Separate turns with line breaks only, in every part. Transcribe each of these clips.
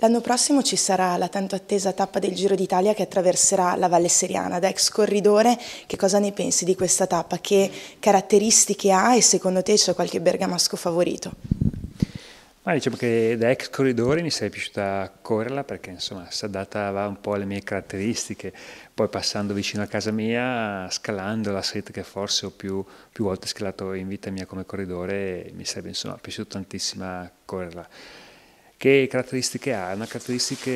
L'anno prossimo ci sarà la tanto attesa tappa del Giro d'Italia che attraverserà la Valle Seriana. Da ex corridore, che cosa ne pensi di questa tappa? Che caratteristiche ha e secondo te c'è qualche bergamasco favorito?
Ma diciamo che da ex corridore mi sarebbe piaciuta correrla perché insomma si adattava un po' alle mie caratteristiche, poi passando vicino a casa mia, scalando la seta che forse ho più, più volte scalato in vita mia come corridore, mi sarebbe insomma piaciuto tantissimo correrla. Che caratteristiche ha? Una caratteristica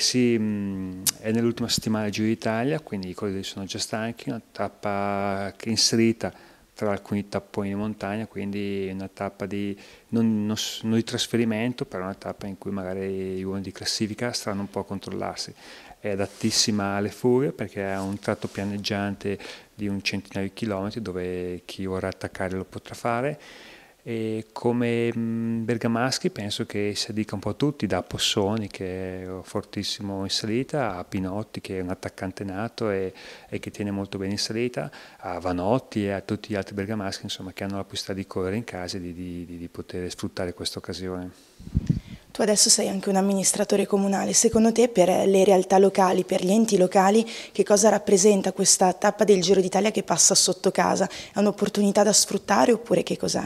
sì, è nell'ultima settimana del Giro d'Italia, quindi i corridori sono già stanchi, una tappa inserita tra alcuni tapponi di montagna, quindi una tappa di, non, non, non, di trasferimento, però una tappa in cui magari gli uomini di classifica staranno un po' a controllarsi. È adattissima alle furie perché ha un tratto pianeggiante di un centinaio di chilometri dove chi vorrà attaccare lo potrà fare e come bergamaschi penso che si addica un po' a tutti, da Possoni che è fortissimo in salita, a Pinotti che è un attaccante nato e, e che tiene molto bene in salita, a Vanotti e a tutti gli altri bergamaschi insomma, che hanno la possibilità di correre in casa e di, di, di poter sfruttare questa occasione.
Tu adesso sei anche un amministratore comunale, secondo te per le realtà locali, per gli enti locali, che cosa rappresenta questa tappa del Giro d'Italia che passa sotto casa? È un'opportunità da sfruttare oppure che cos'è?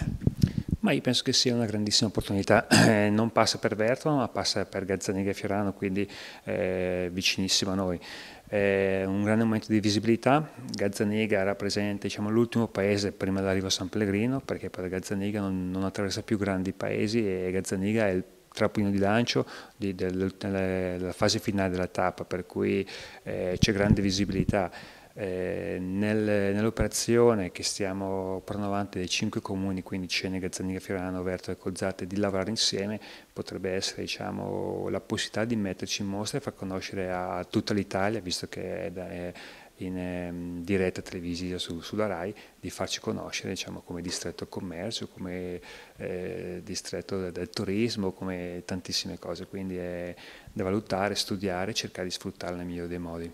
Ma io penso che sia una grandissima opportunità, eh, non passa per Vertolo ma passa per Gazzaniga e Fiorano, quindi eh, vicinissimo a noi. È un grande momento di visibilità, Gazzaniga rappresenta diciamo, l'ultimo paese prima dell'arrivo a San Pellegrino, perché poi Gazzaniga non, non, attraversa più grandi paesi e Gazzaniga è il trampolino di lancio di, del, della fase finale della tappa, per cui eh, c'è grande visibilità. Eh, nel, nell'operazione che stiamo portando avanti dei cinque comuni, quindi Cene, Gazzaniga, Fiorano, Verto e Colzate, di lavorare insieme, potrebbe essere diciamo, la possibilità di metterci in mostra e far conoscere a tutta l'Italia, visto che è, è in eh, diretta televisiva su, sulla RAI, di farci conoscere diciamo, come distretto commercio, come eh, distretto del, del, turismo, come tantissime cose, quindi è da valutare, studiare e cercare di sfruttarla nel migliore dei modi.